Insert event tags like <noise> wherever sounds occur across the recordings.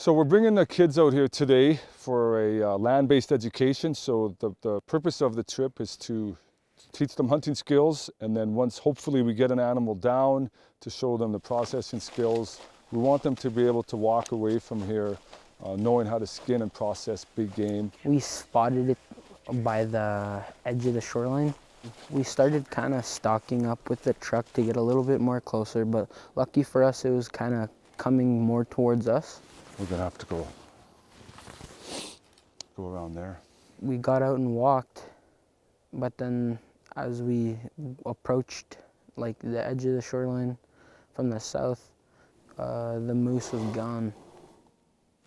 So we're bringing the kids out here today for a uh, land-based education. So the, the purpose of the trip is to teach them hunting skills and then once hopefully we get an animal down to show them the processing skills, we want them to be able to walk away from here uh, knowing how to skin and process big game. We spotted it by the edge of the shoreline. We started kind of stalking up with the truck to get a little bit more closer, but lucky for us, it was kind of coming more towards us. We're gonna have to go, go around there. We got out and walked, but then as we approached like the edge of the shoreline from the south, uh, the moose was gone.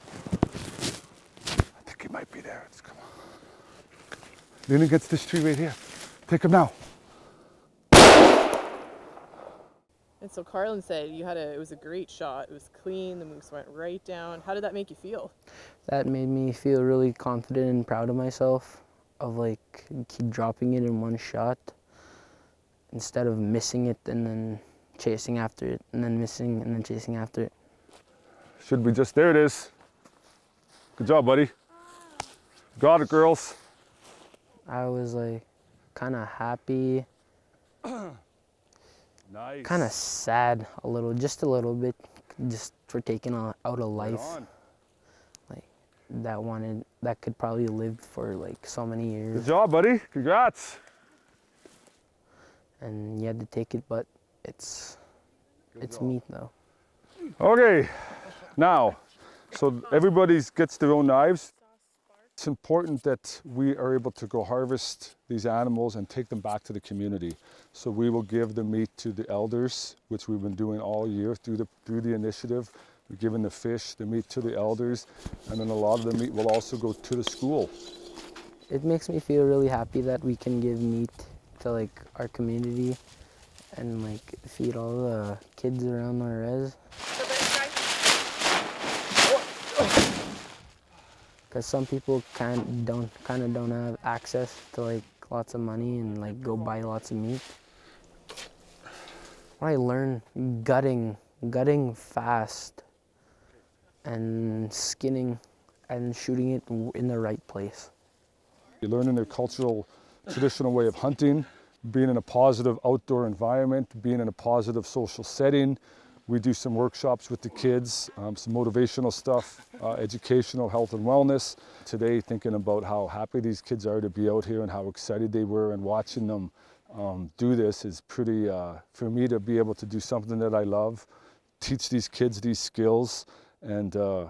I think he might be there. Let's come on. Lean against this tree right here. Take him now. And so Carlin said you had a it was a great shot. It was clean. The moose went right down. How did that make you feel? That made me feel really confident and proud of myself of like keep dropping it in one shot instead of missing it and then chasing after it and then missing and then chasing after it. Should be just, there it is. Good job, buddy. Got it, girls. I was like kind of happy, <clears throat> Nice. kind of sad a little, just a little bit, just for taking a, out a Right life on. that wanted, that could probably live for like so many years. Good job, buddy. Congrats. and you had to take it, but it's, Good it's job. meat though. Okay, now, so everybody gets their own knives. It's important that we are able to go harvest these animals and take them back to the community. So we will give the meat to the elders, which we've been doing all year through the, through the initiative. We're giving the fish, the meat to the elders, and then a lot of the meat will also go to the school. It makes me feel really happy that we can give meat to like our community and like feed all the kids around our res. Cause some people can't don't kind of don't have access to like lots of money and like go buy lots of meat. I learned gutting, gutting fast, and skinning, and shooting it in the right place. You're learning their cultural, traditional way of hunting, being in a positive outdoor environment, being in a positive social setting. We do some workshops with the kids, um, some motivational stuff, uh, educational, health and wellness. Today, thinking about how happy these kids are to be out here and how excited they were and watching them um, do this is pretty, uh, for me to be able to do something that I love, teach these kids these skills and uh,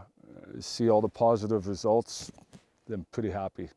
see all the positive results, I'm pretty happy.